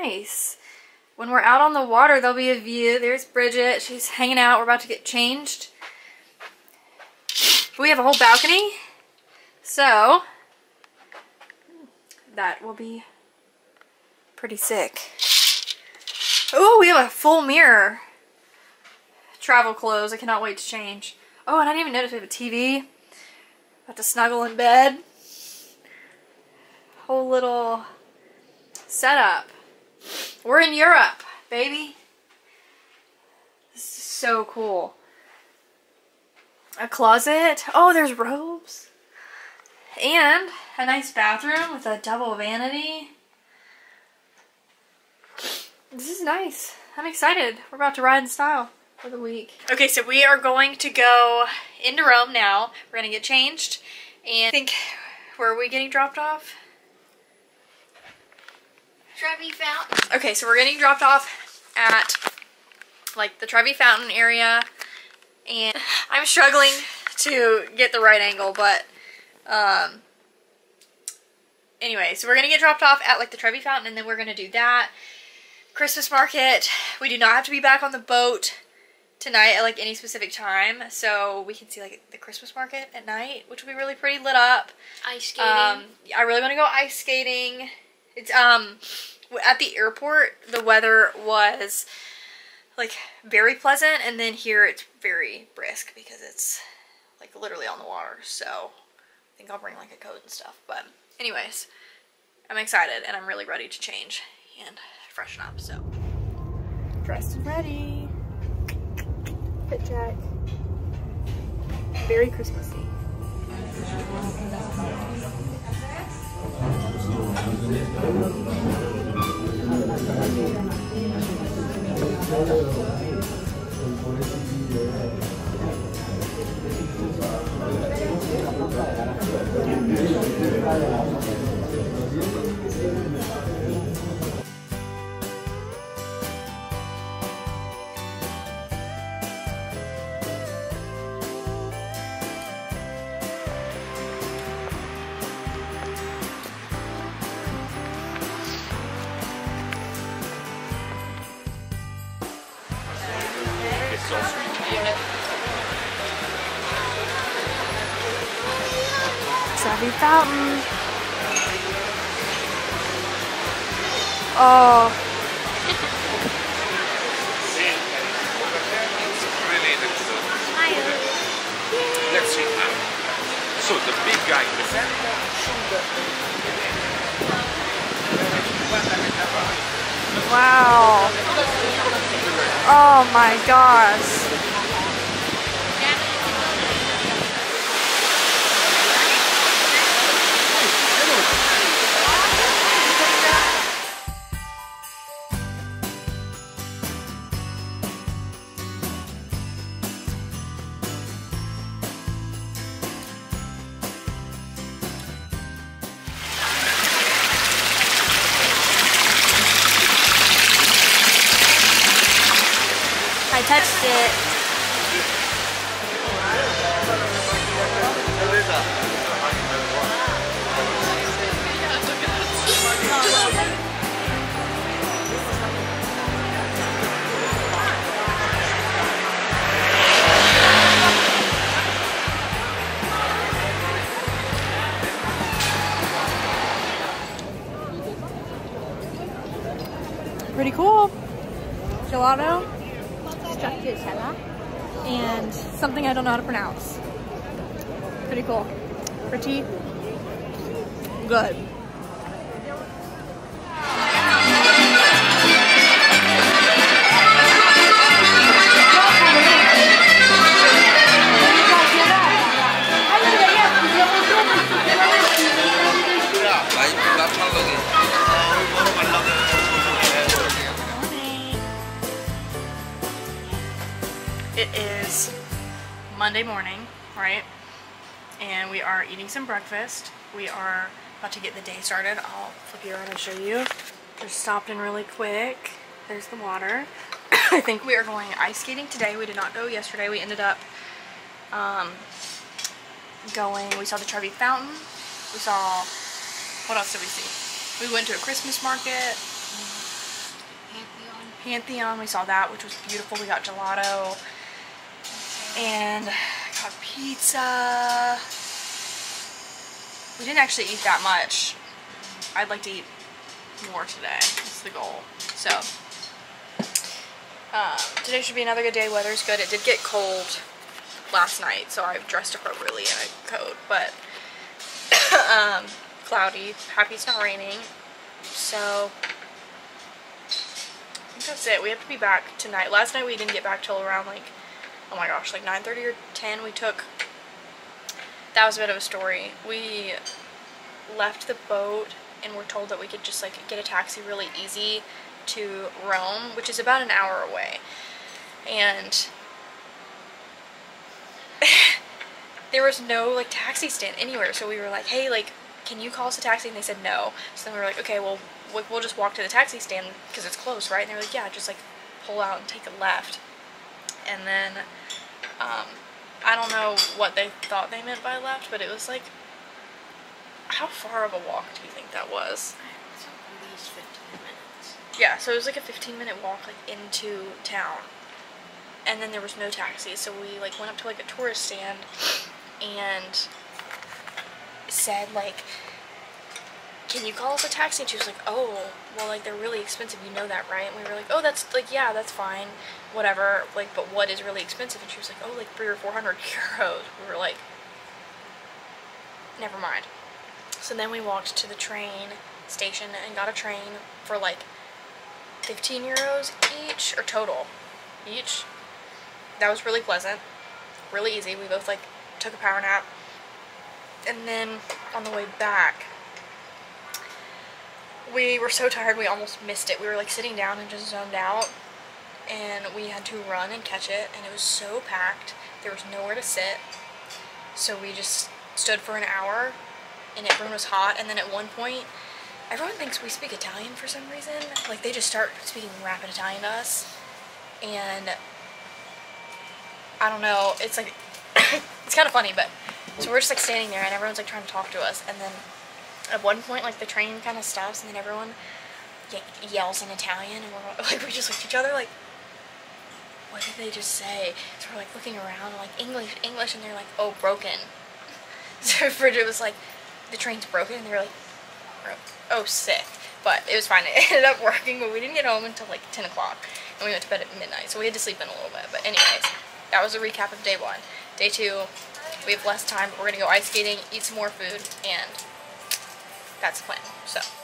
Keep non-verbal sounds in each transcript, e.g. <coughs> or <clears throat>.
nice. When we're out on the water, there'll be a view. There's Bridget. She's hanging out. We're about to get changed. We have a whole balcony. So, that will be pretty sick. Oh, we have a full mirror. Travel clothes. I cannot wait to change. Oh, and I didn't even notice we have a TV. About to snuggle in bed. Whole little setup. We're in Europe, baby. This is so cool. A closet. Oh, there's robes. And a nice bathroom with a double vanity. This is nice. I'm excited. We're about to ride in style for the week. Okay, so we are going to go into Rome now. We're going to get changed. And I think, where are we getting dropped off? Trevi Fountain. Okay, so we're getting dropped off at like the Trevi Fountain area. And <laughs> I'm struggling to get the right angle, but um, anyway, so we're going to get dropped off at like the Trevi Fountain and then we're going to do that. Christmas market. We do not have to be back on the boat tonight at like any specific time, so we can see like the Christmas market at night, which will be really pretty lit up. Ice skating. Um, I really want to go ice skating. It's um at the airport. The weather was like very pleasant, and then here it's very brisk because it's like literally on the water. So I think I'll bring like a coat and stuff. But anyways, I'm excited and I'm really ready to change and freshen up. So dressed and ready. Fit check. Very Christmassy. Gracias. Fountain. Oh, really next to Let's see now. So the big guy in the center should wow. Oh my gosh. How to pronounce. Pretty cool. Pretty good. It is Monday morning, right? And we are eating some breakfast. We are about to get the day started. I'll flip you around and show you. Just stopped in really quick. There's the water. <coughs> I think we are going ice skating today. We did not go yesterday. We ended up um, going, we saw the Trevi Fountain. We saw, what else did we see? We went to a Christmas market. Pantheon, we saw that, which was beautiful. We got gelato and got pizza. We didn't actually eat that much. I'd like to eat more today. That's the goal. So, um, today should be another good day. Weather's good. It did get cold last night, so I've dressed appropriately in a coat, but <coughs> um, cloudy. Happy it's not raining. So, I think that's it. We have to be back tonight. Last night we didn't get back till around like oh my gosh, like 9.30 or 10 we took, that was a bit of a story. We left the boat and were told that we could just like get a taxi really easy to Rome, which is about an hour away. And <laughs> there was no like taxi stand anywhere. So we were like, hey, like, can you call us a taxi? And they said no. So then we were like, okay, well, we'll just walk to the taxi stand because it's close, right? And they were like, yeah, just like pull out and take a left. And then, um, I don't know what they thought they meant by left, but it was like, how far of a walk do you think that was? It's at least 15 minutes. Yeah, so it was like a 15 minute walk like into town. And then there was no taxi, so we like went up to like a tourist stand and said like can you call us a taxi? And she was like, oh, well, like, they're really expensive, you know that, right? And we were like, oh, that's, like, yeah, that's fine, whatever, like, but what is really expensive? And she was like, oh, like, three or four hundred <laughs> euros. We were like, never mind. So then we walked to the train station and got a train for, like, 15 euros each, or total, each. That was really pleasant, really easy. We both, like, took a power nap. And then on the way back, we were so tired we almost missed it. We were like sitting down and just zoned out and we had to run and catch it and it was so packed. There was nowhere to sit. So we just stood for an hour and everyone was hot and then at one point everyone thinks we speak Italian for some reason. Like they just start speaking rapid Italian to us and I don't know, it's like <coughs> it's kind of funny but so we're just like standing there and everyone's like trying to talk to us and then at one point, like the train kind of stops, and then everyone yells in Italian, and we're <laughs> like, we just look at each other like, what did they just say? So we're like looking around, like English, English, and they're like, oh, broken. <laughs> So Bridget was like, the train's broken, and they were like, oh, sick. But it was fine. <laughs> It ended up working, but we didn't get home until like 10 o'clock, and we went to bed at midnight, so we had to sleep in a little bit. But anyways, that was a recap of day one. Day two, we have less time, but we're gonna go ice skating, eat some more food, and that's the plan. So.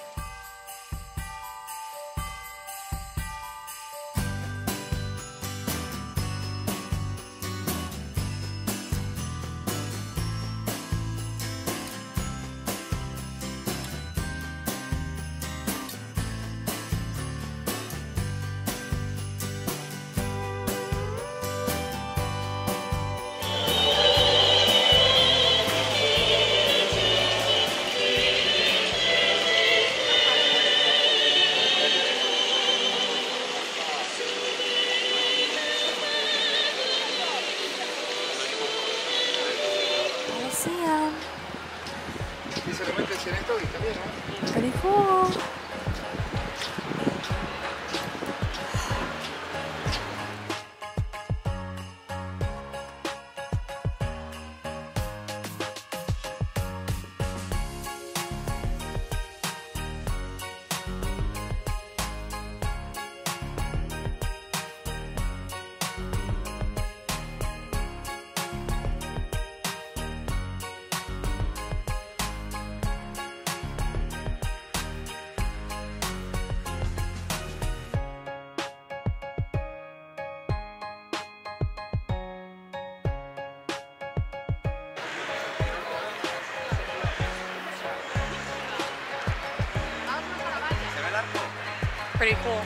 Pretty cool.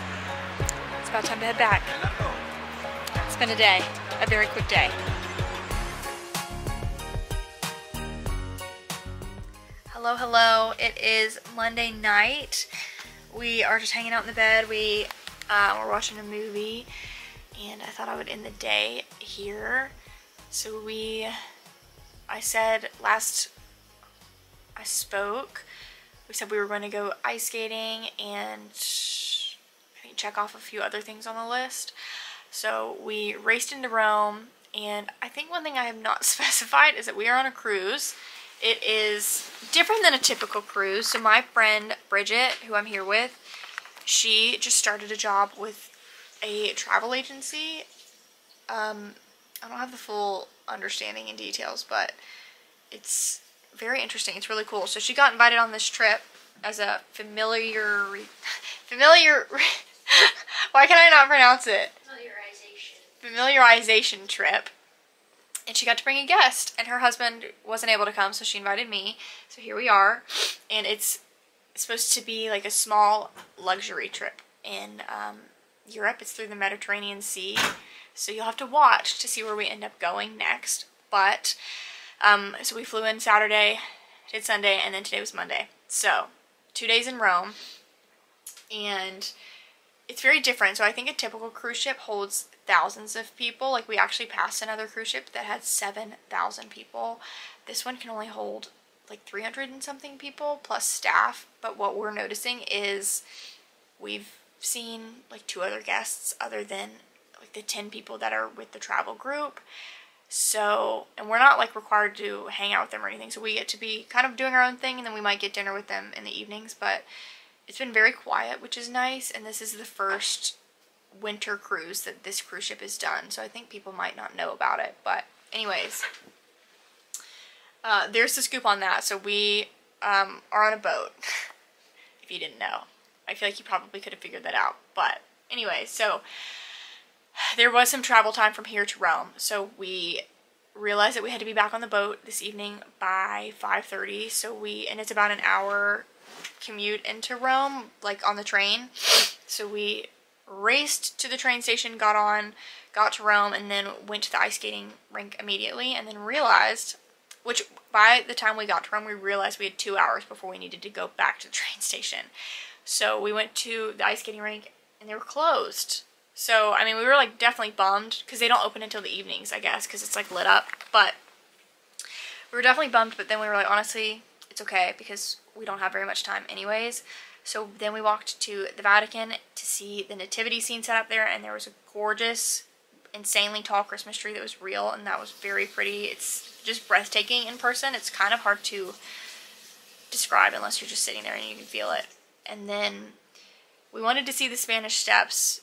It's about time to head back. It's been a day, a very quick day. Hello, hello. It is Monday night. We are just hanging out in the bed. We uh, were watching a movie, and I thought I would end the day here. So we, I said last I spoke, we said we were going to go ice skating and check off a few other things on the list. So we raced into Rome, and I think one thing I have not <laughs> specified is that we are on a cruise. It is different than a typical cruise. So my friend Bridget, who I'm here with, she just started a job with a travel agency. Um, I don't have the full understanding and details, but it's very interesting. It's really cool. So she got invited on this trip as a familiar, <laughs> familiar, <laughs> why can I not pronounce it? Familiarization. Trip. And she got to bring a guest and her husband wasn't able to come so she invited me. So here we are and it's supposed to be like a small luxury trip in um, europe. It's through the mediterranean sea so you'll have to watch to see where we end up going next. But um, so we flew in saturday did sunday and then today was monday. So two days in rome and it's very different. So I think a typical cruise ship holds thousands of people. Like we actually passed another cruise ship that had 7,000 people. This one can only hold like 300 and something people plus staff. But what we're noticing is we've seen like two other guests other than like the 10 people that are with the travel group. So, and we're not like required to hang out with them or anything. So we get to be kind of doing our own thing and then we might get dinner with them in the evenings. But it's been very quiet, which is nice, and this is the first winter cruise that this cruise ship has done, so I think people might not know about it. But anyways, uh, there's the scoop on that. So we um, are on a boat, <laughs> if you didn't know. I feel like you probably could have figured that out. But anyway, so there was some travel time from here to Rome. So we realized that we had to be back on the boat this evening by 5.30. So we, and it's about an hour commute into Rome, like on the train. So we raced to the train station, got on, got to Rome, and then went to the ice skating rink immediately, and then realized, which by the time we got to Rome, we realized we had two hours before we needed to go back to the <laughs> train station. So we went to the ice skating rink, and they were closed. So, I mean, we were like definitely bummed because they don't open until the evenings, I guess, because it's like lit up. But we were definitely bummed, but then we were like, honestly, it's okay because we don't have very much time anyways. So then we walked to the Vatican to see the nativity scene set up there and there was a gorgeous, insanely tall Christmas tree that was real and that was very pretty. It's just breathtaking in person. It's kind of hard to describe unless you're just sitting there and you can feel it. And then we wanted to see the Spanish Steps,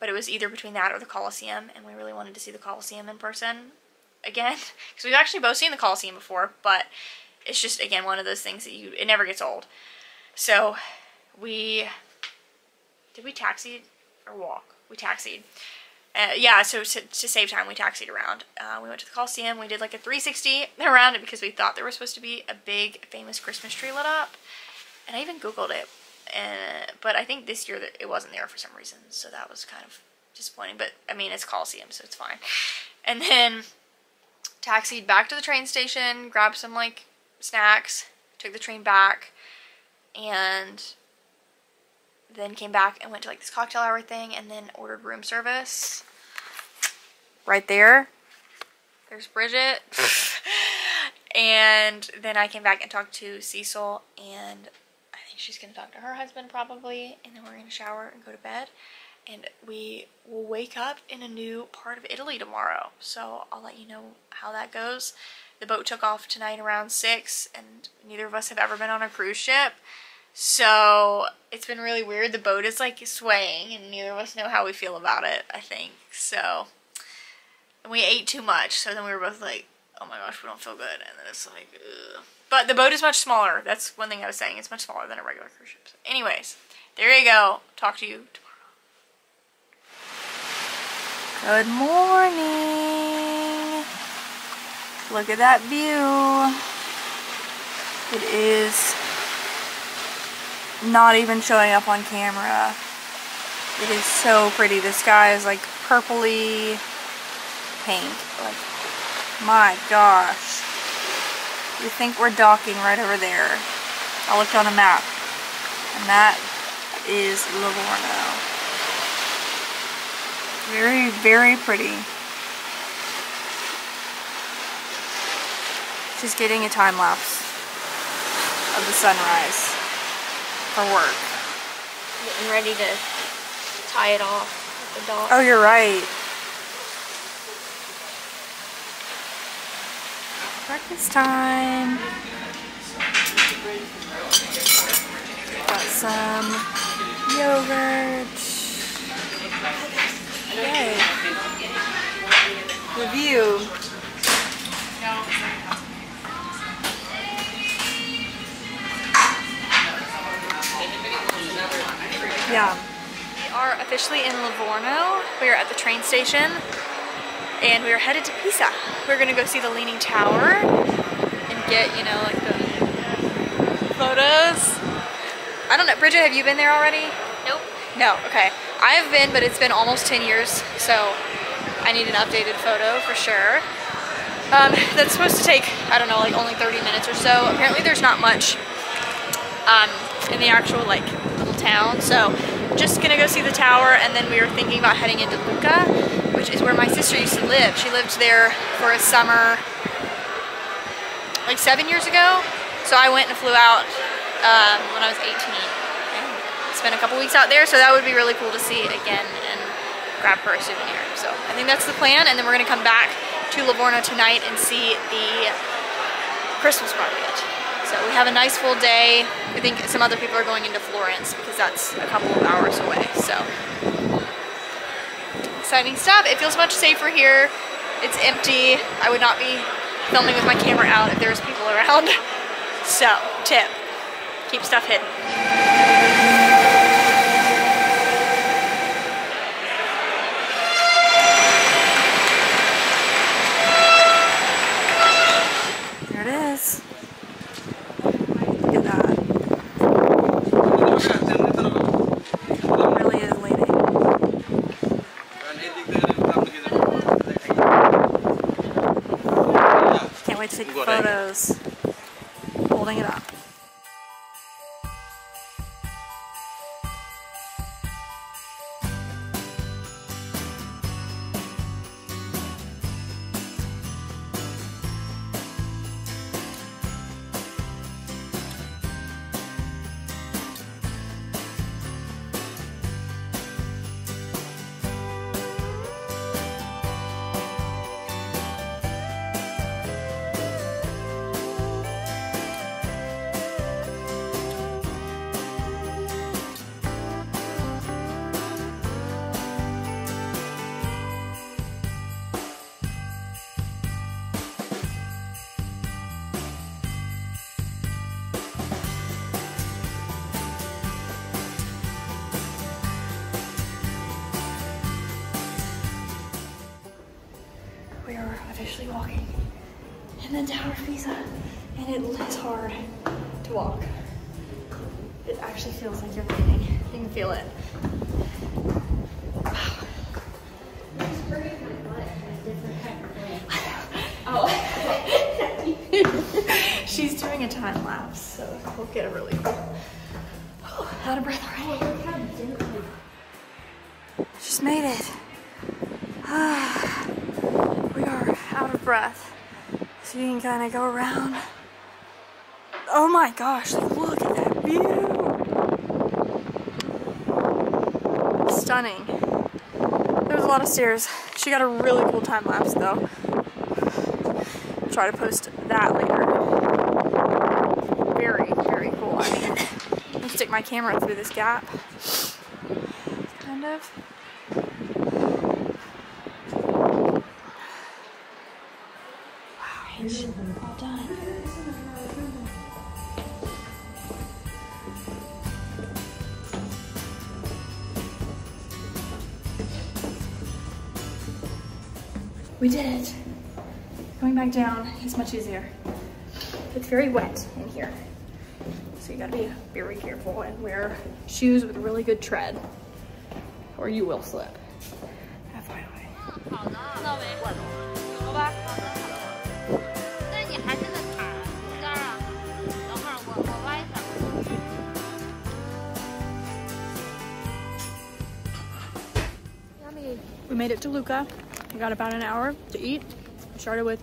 but it was either between that or the Colosseum and we really wanted to see the Colosseum in person again <laughs> because we've actually both seen the Colosseum before, but it's just again one of those things that you it never gets old. So we did we taxi or walk? We taxied. Uh, yeah, so to, to, save time, we taxied around. Uh, we went to the Coliseum. We did like a 360 around it because we thought there was supposed to be a big, famous Christmas tree lit up. And I even Googled it. And, but I think this year it wasn't there for some reason. So that was kind of disappointing. But, I mean, it's Coliseum, so it's fine. And then taxied back to the train station, grabbed some, like, snacks, took the train back, and then came back and went to like this cocktail hour thing and then ordered room service. Right there. There's Bridget. <laughs> and then I came back and talked to Cecil and I think she's going to talk to her husband probably and then we're going to shower and go to bed and we will wake up in a new part of Italy tomorrow. So I'll let you know how that goes. The boat took off tonight around 6 and neither of us have ever been on a cruise ship. So it's been really weird. The boat is like swaying and neither of us know how we feel about it, I think. So we ate too much. So then we were both like, oh my gosh, we don't feel good. And then it's like, ugh. But the boat is much smaller. That's one thing I was saying. It's much smaller than a regular cruise ship. So anyways, there you go. Talk to you tomorrow. Good morning. Look at that view. It is not even showing up on camera. It is so pretty. The sky is like purpley pink. Like, my gosh. You think we're docking right over there. I looked on a map. And that is Livorno. Very, very pretty. Just getting a time lapse of the sunrise for work. Getting ready to tie it off at the dock. Oh, you're right. Breakfast time. Got some yogurt. Yay. The Yeah. We are officially in Livorno. We are at the train station and we are headed to Pisa. We're gonna go see the Leaning Tower and get, you know, like the photos. I don't know, Bridget, have you been there already? Nope. No, okay. I have been, but it's been almost 10 years, so I need an updated photo for sure. Um, <laughs> that's supposed to take, I don't know, like only 30 minutes or so. Apparently there's not much um, in the actual like little town, so just gonna go see the tower and then we were thinking about heading into Lucca, which is where my sister used to live. She lived there for a summer like seven years ago. So I went and flew out um, when I was 18 and spent a couple weeks out there. So that would be really cool to see again and grab her a souvenir. So I think that's the plan. And then we're gonna come back to Livorno tonight and see the Christmas market. So we have a nice full day. I think some other people are going into Florence because that's a couple of hours away. So exciting stuff. It feels much safer here. It's empty. I would not be filming with my camera out if there was people around. <laughs> So, tip, keep stuff hidden. Officially walking in the Tower of Pisa, and it is hard to walk. It actually feels like you're leaning. You can feel it. Oh. She's doing a time lapse, so we'll get a really kind of go around. Oh my gosh, look at that view. Stunning. There was a lot of stairs. She got a really cool time lapse though. Try to post that later. Very, very cool. <laughs> I mean, stick my camera through this gap. Kind of. We did it. Going back down is much easier. It's very wet in here. So you gotta be very careful and wear shoes with really good tread or you will slip. We made it to Lucca. We got about an hour to eat. We started with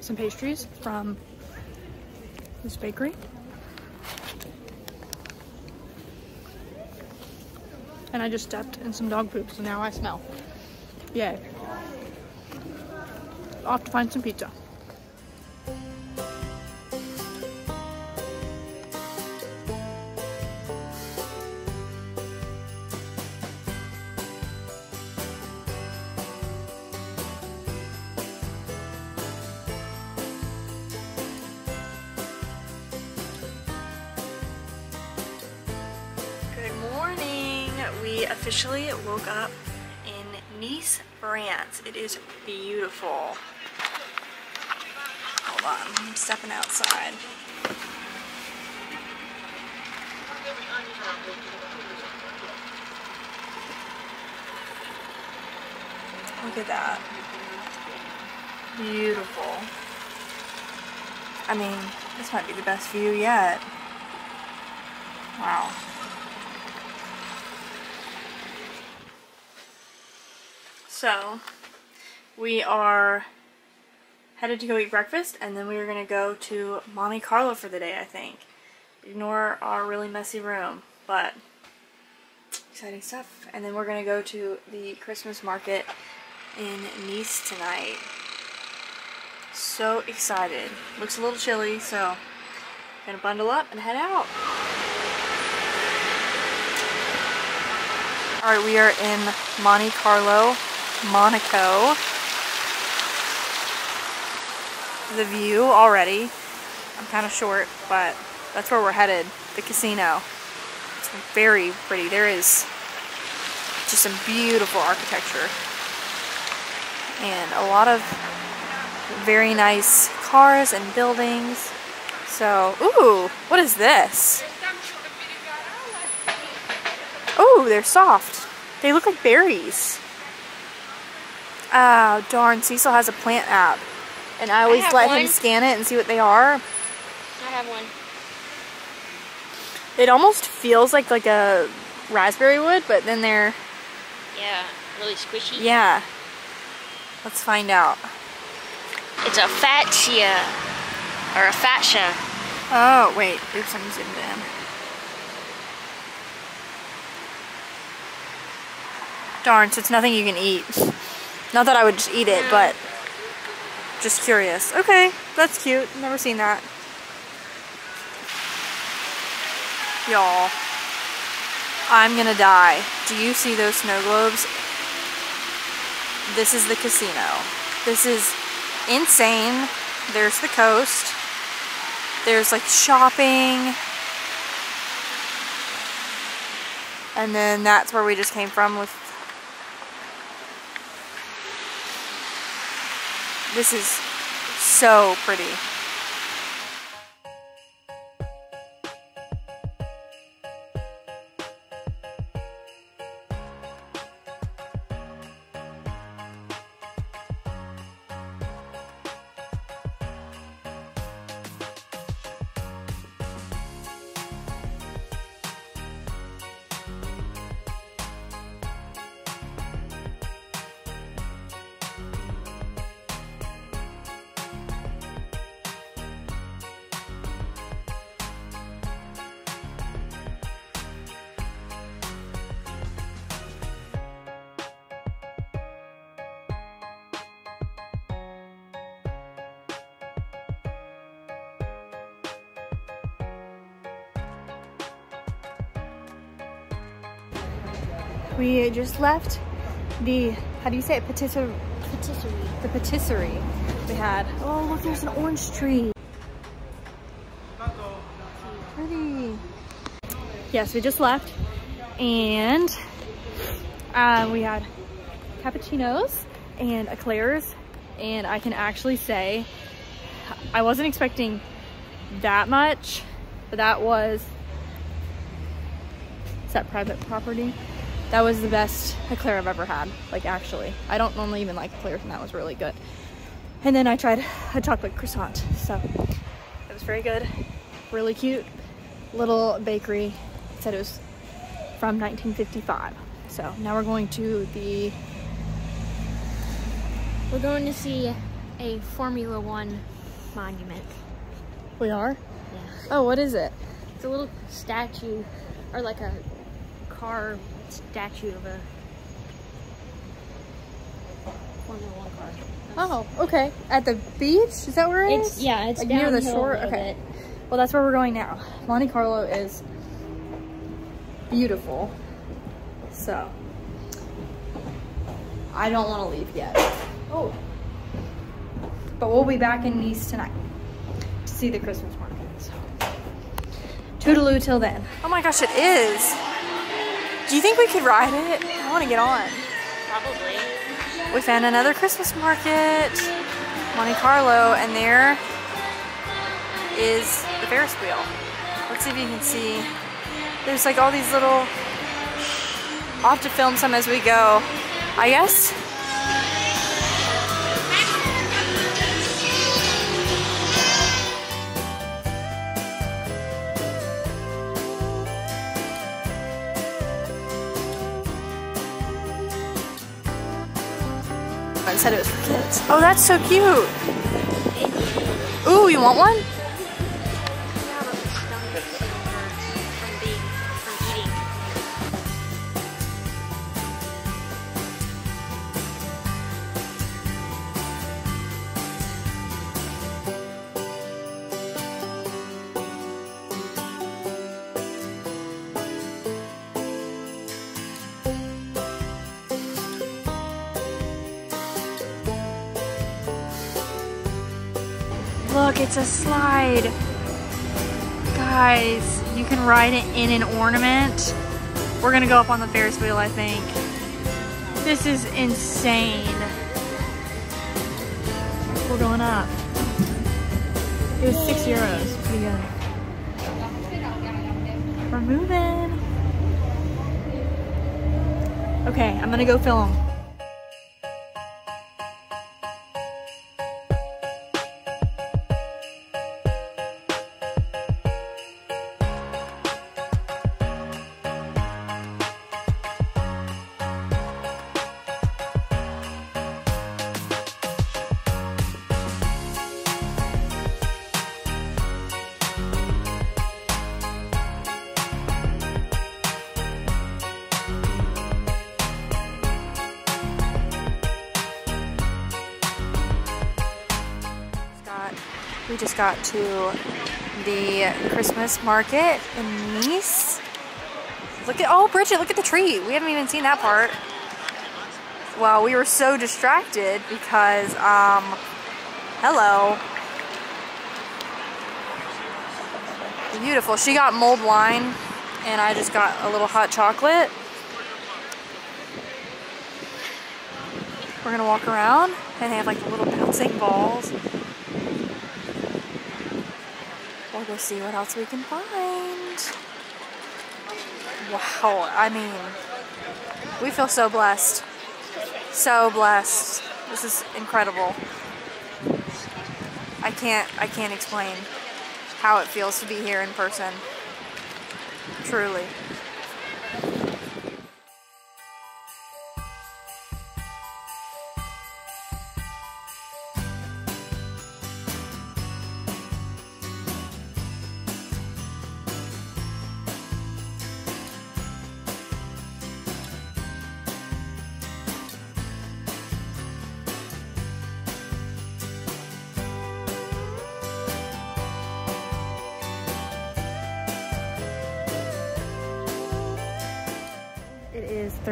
some pastries from this bakery. And I just stepped in some dog poop, so now I smell. Yay. Off to find some pizza. Stepping outside. Look at that. Beautiful. I mean, this might be the best view yet. Wow. So, we are headed to go eat breakfast, and then we are going to go to Monte Carlo for the day, I think. Ignore our really messy room, but exciting stuff. And then we're going to go to the Christmas market in Nice tonight. So excited. Looks a little chilly, so gonna bundle up and head out. Alright, we are in Monte Carlo, Monaco. The view already. I'm kind of short, but that's where we're headed. The casino. It's very pretty. There is just some beautiful architecture. And a lot of very nice cars and buildings. So, ooh, what is this? Oh, they're soft. They look like berries. Oh, darn. Cecil has a plant app. And I always have let one. him scan it and see what they are. I have one. It almost feels like like a raspberry wood, but then they're, Yeah, really squishy. yeah. Let's find out. It's a fascia. Or a fascia. Oh, wait. Oops, I'm zoomed in. Darn, so it's nothing you can eat. Not that I would just eat it, but just curious. Okay, that's cute. Never seen that. Y'all, I'm gonna die. Do you see those snow globes? This is the casino. This is insane. There's the coast. There's like shopping. And then that's where we just came from with This is so pretty. We just left the, how do you say it, patisserie? Patisserie. The patisserie. We had, oh look, there's an orange tree. Pretty. Yes, we just left and uh, we had cappuccinos and eclairs and I can actually say I wasn't expecting that much, but that was, is that private property? That was the best eclair I've ever had. Like actually, I don't normally even like eclairs, and that was really good. And then I tried a chocolate croissant, so it was very good. Really cute little bakery. It said it was from 1955. So now we're going to the We're going to see a Formula One monument. we are. Yeah. Oh, what is it? It's a little statue, or like a car statue of a Formula One car. Oh, okay. At the beach? Is that where it is? It's yeah, it's like down near the shore. Okay. Well, that's where we're going now. Monte Carlo is beautiful. So, I don't want to leave yet. Oh. But we'll be back in Nice tonight to see the Christmas market. So, toodaloo till then. Oh my gosh, it is. Do you think we could ride it? I want to get on. Probably. We found another Christmas market, Monte Carlo, and there is the Ferris wheel. Let's see if you can see. There's like all these little. I'll have to film some as we go, I guess. Said it was for kids. Oh, that's so cute. Ooh, you want one? Look, it's a slide. Guys, you can ride it in an ornament. We're gonna go up on the Ferris wheel, I think. This is insane. We're going up. It was six euros. Pretty good. We're moving. Okay, I'm gonna go film. Got to the Christmas market in Nice. Look at oh Bridget, look at the tree. We haven't even seen that part. Well, we were so distracted because um hello. Beautiful. She got mulled wine and I just got a little hot chocolate. We're gonna walk around and they have like little bouncing balls. We'll go see what else we can find. Wow, I mean, we feel so blessed. So blessed. This is incredible. I can't I can't explain how it feels to be here in person. Truly.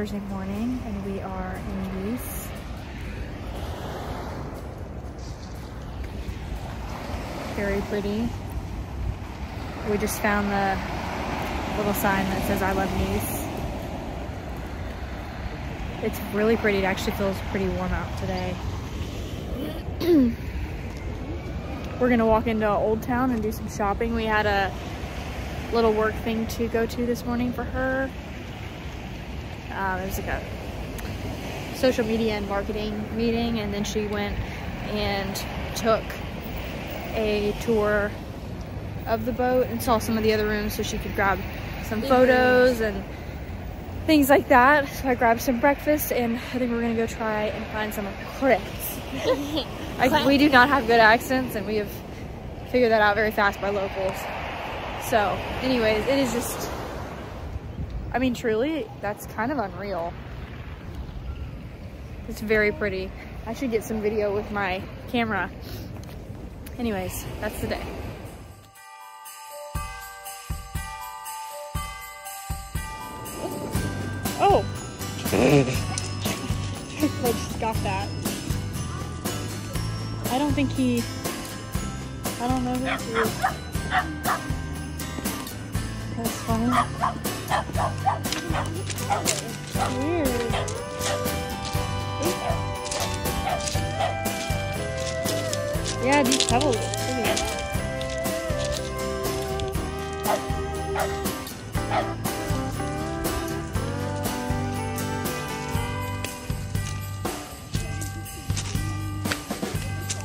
Thursday morning and we are in Nice. Very pretty. We just found the little sign that says I love Nice. It's really pretty. It actually feels pretty warm out today. <clears throat> We're gonna walk into Old Town and do some shopping. We had a little work thing to go to this morning for her Um, it was like a social media and marketing meeting, and then she went and took a tour of the boat and saw some of the other rooms so she could grab some photos and things like that. So I grabbed some breakfast and I think we're gonna go try and find some crepes. <laughs> I, we do not have good accents and we have figured that out very fast by locals. So anyways, it is just, I mean truly, that's kind of unreal. It's very pretty. I should get some video with my camera. Anyways, that's the day. Oh! <laughs> I just got that. I don't think he. I don't know who he is. That's funny. Yeah, these pebbles.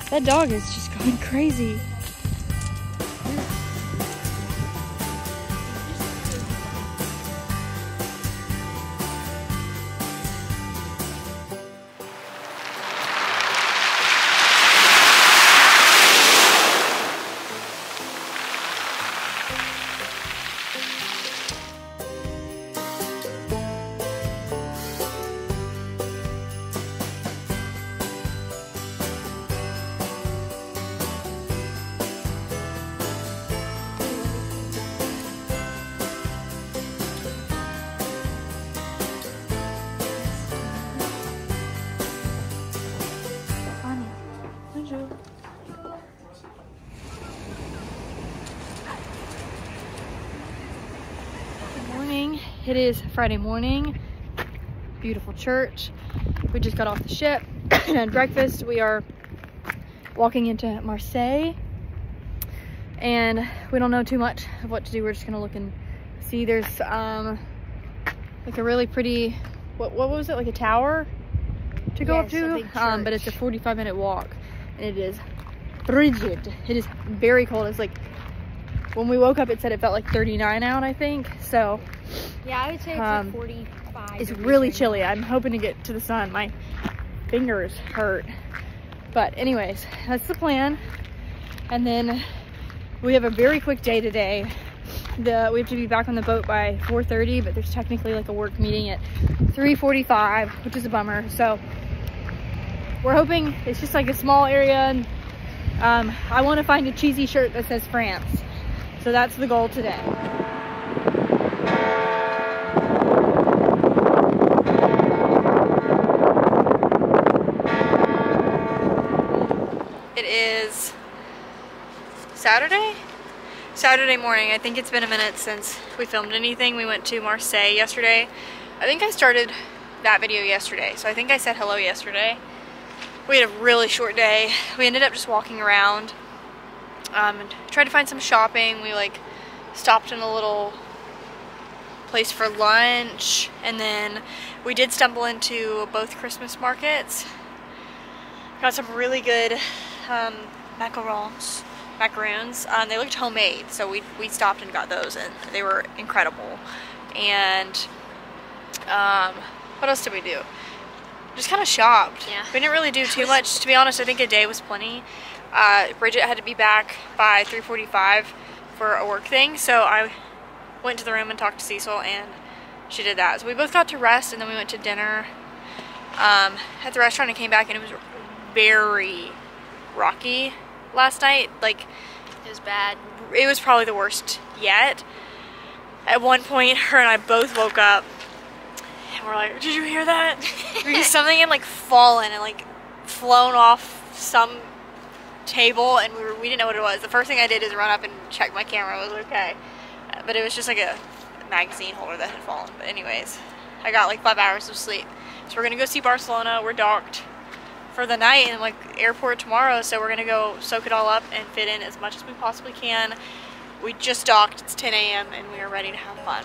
That dog is just going <laughs> crazy. Friday morning. Beautiful church. We just got off the ship and <clears throat> had breakfast. We are walking into Marseille and we don't know too much of what to do. We're just gonna look and see. There's um like a really pretty what what was it like a tower to go up Yes, a to? Um, but it's a 45 minute walk and it is frigid. It is very cold. It's like when we woke up, it said it felt like 39 out, I think. So Yeah, I would say it's Um, like 45. it's really chilly. I'm hoping to get to the sun. My fingers hurt. But anyways, that's the plan. And then we have a very quick day today. The we have to be back on the boat by 4:30, but there's technically like a work meeting at 3:45, which is a bummer. So we're hoping it's just like a small area and um, I want to find a cheesy shirt that says France. So that's the goal today. It is Saturday? Saturday morning. I think it's been a minute since we filmed anything. We went to Marseille yesterday. I think I started that video yesterday, so I think I said hello yesterday. We had a really short day. We ended up just walking around um, and tried to find some shopping. We like stopped in a little place for lunch, and then we did stumble into both Christmas markets. Got some really good um, macarons, macaroons. Um, they looked homemade, so we we stopped and got those, and they were incredible. And um, what else did we do? Just kind of shopped. Yeah. We didn't really do <laughs> too much. To be honest, I think a day was plenty. Uh, Bridget had to be back by 3:45 for a work thing, so I went to the room and talked to Cecil, and she did that. So we both got to rest, and then we went to dinner um, at the restaurant and came back, and it was very rocky last night. Like It was bad. it was probably the worst yet. At one point, her and I both woke up and we're like, "Did you hear that?" <laughs> because something had like fallen and like flown off some table, and we were we didn't know what it was. The first thing I did is run up and check my camera It was okay, but it was just like a magazine holder that had fallen. But anyways, I got like five hours of sleep, so we're gonna go see Barcelona. We're docked for the night and like airport tomorrow, so we're gonna go soak it all up and fit in as much as we possibly can. We just docked. It's 10 a.m. and we are ready to have fun.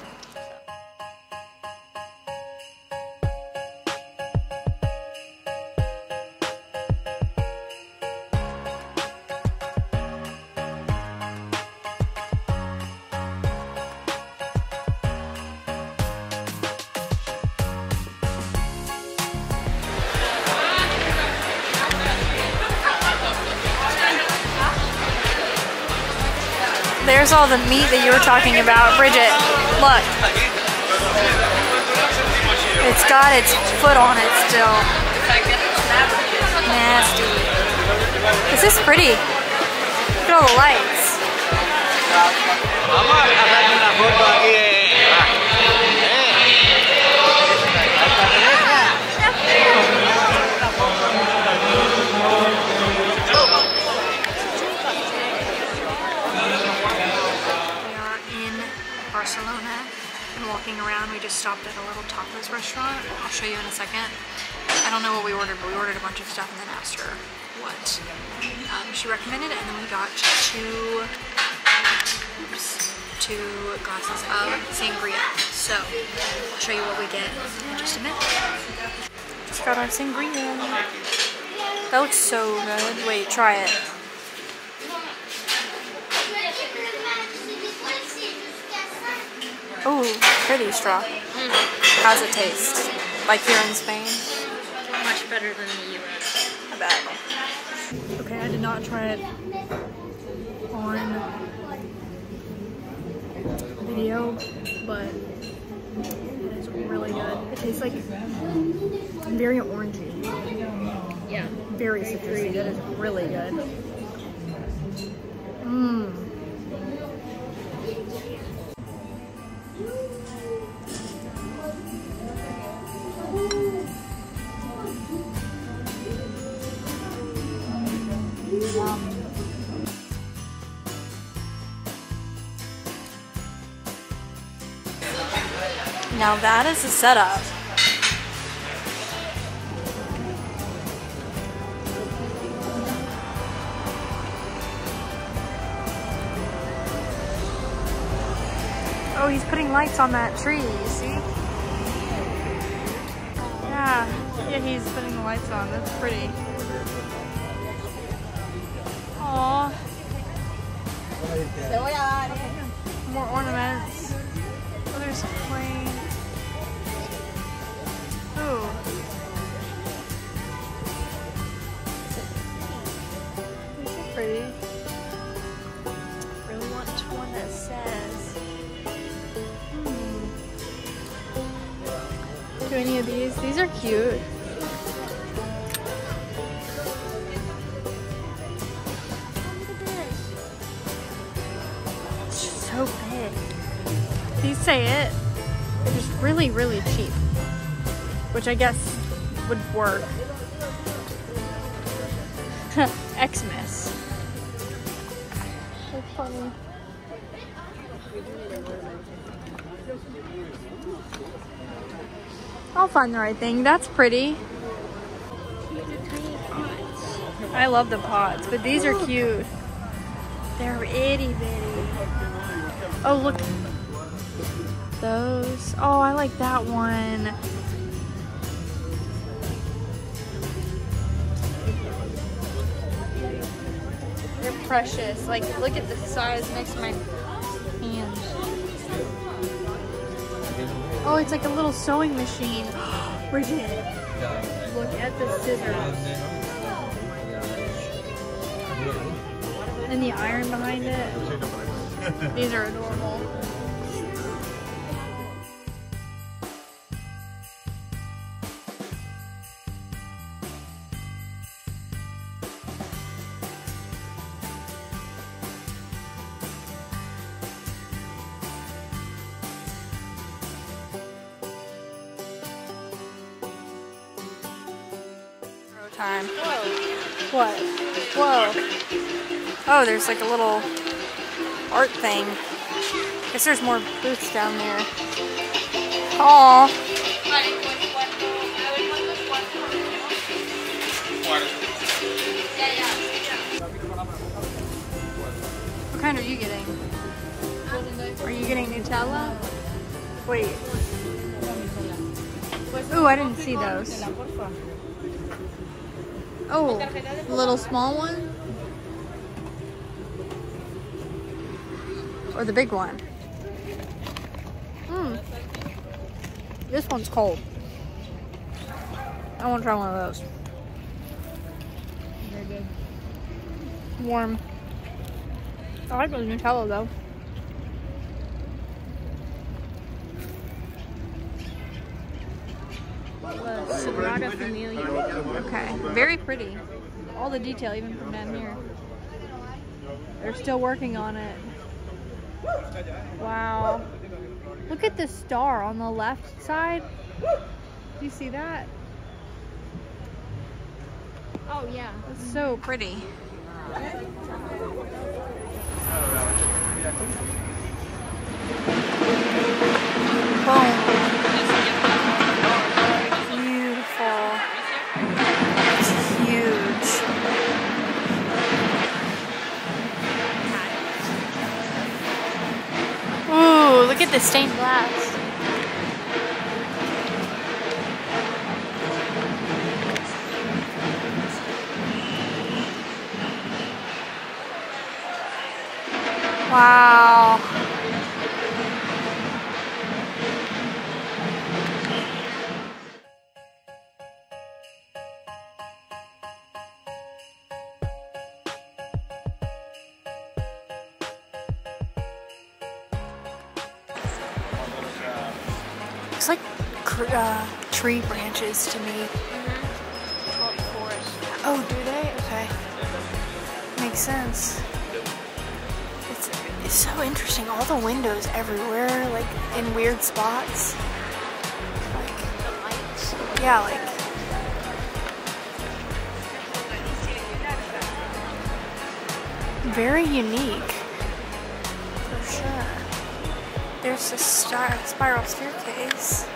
All the meat that you were talking about. Bridget, look. It's got its foot on it still. Nasty. This is pretty. Look at all the lights. Walking around. We just stopped at a little tapas restaurant. I'll show you in a second. I don't know what we ordered, but we ordered a bunch of stuff and then asked her what um, she recommended, and then we got two, oops, two glasses of sangria. So I'll show you what we get in just a minute. Just got our sangria. That looks so good. Wait, try it. Ooh, pretty straw. How's it taste? Like here in Spain? Much better than the US. I bet. Okay, I did not try it on video, but it is really good. It tastes like very orangey, Yeah. very citrusy. That is really good. Mmm. Now that is a setup. Oh, he's putting lights on that tree, you see? Yeah, yeah, he's putting the lights on. That's pretty. Aww. More ornaments. Oh, there's a pretty. Really want one that says. Do any of these? These are cute. It's so big. These say it. They're just really, really cheap. Which I guess would work. <laughs> Xmas. So funny. I'll find the right thing. That's pretty. I love the pots, but these are cute. They're itty bitty. Oh, look. Those. Oh, I like that one. Precious. Like, look at the size next to my hand. Oh, it's like a little sewing machine. <gasps> Bridget, look at the scissors. And the iron behind it. <laughs> These are adorable. Oh, there's like a little art thing. I Guess there's more booths down there. Aw. What kind are you getting? Are you getting Nutella? Wait. Ooh, I didn't see those. Oh, little small one? Or the big one? Hmm. This one's cold. I want to try one of those. Very good. Warm. I like those Nutella though. The Sagrada Familia. Okay, very pretty. All the detail, even from down here. They're still working on it. Wow. Look at the star on the left side. Do you see that? Oh yeah. It's so pretty. At the stained glass. Branches to me. Mm-hmm. Oh, do they? Okay. Makes sense. It's, it's so interesting. All the windows everywhere, like in weird spots. Like, yeah, like. Very unique. For sure. There's a star- spiral staircase.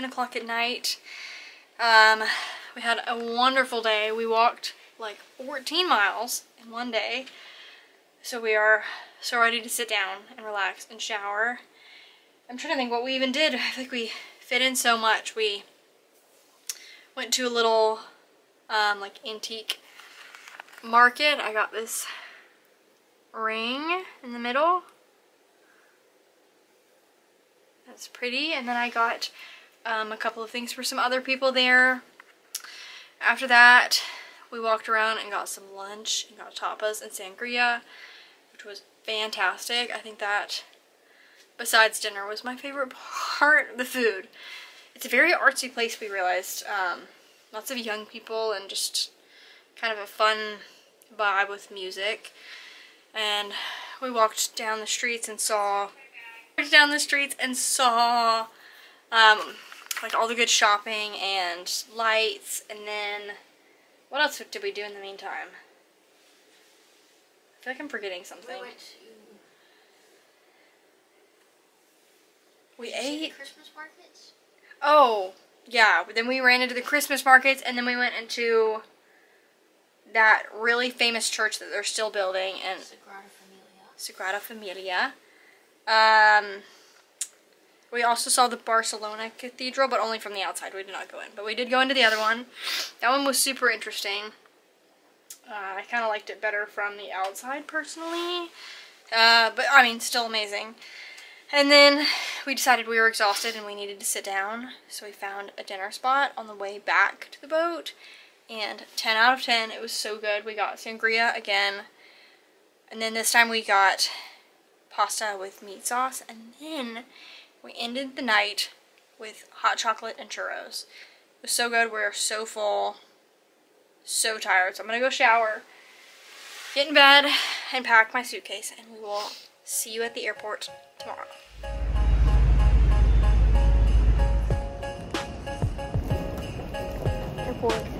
10 o'clock at night. Um, we had a wonderful day. We walked like 14 miles in one day. So we are so ready to sit down and relax and shower. I'm trying to think what we even did. I think we fit in so much. We went to a little um, like antique market. I got this ring in the middle. That's pretty. And then I got um, a couple of things for some other people there. After that, we walked around and got some lunch and got tapas and sangria, which was fantastic. I think that, besides dinner, was my favorite part, the food. It's a very artsy place, we realized. Um, lots of young people and just kind of a fun vibe with music. And we walked down the streets and saw down the streets and saw um, like all the good shopping and lights and then what else did we do in the meantime? I feel like I'm forgetting something. We ate. Christmas markets. Oh, yeah. Then we ran into the Christmas markets and then we went into that really famous church that they're still building and Sagrada Familia. Sagrada Familia. Um, we also saw the Barcelona Cathedral, but only from the outside. We did not go in. But we did go into the other one. That one was super interesting. Uh, I kind of liked it better from the outside, personally. Uh, but, I mean, still amazing. And then we decided we were exhausted and we needed to sit down. So we found a dinner spot on the way back to the boat. And 10 out of 10, it was so good. We got sangria again. And then this time we got pasta with meat sauce. And then we ended the night with hot chocolate and churros. It was so good. We we're so full, so tired. So I'm going to go shower, get in bed, and pack my suitcase, and we will see you at the airport tomorrow. Airport.